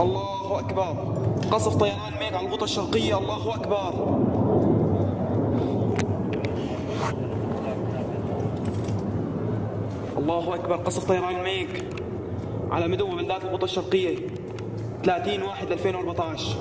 الله أكبر. قصف طيران ميغ على الغوطة الشرقية. الله أكبر. الله أكبر. قصف طيران ميك على مدن وبلدات الغوطة الشرقية. 30 واحد 2014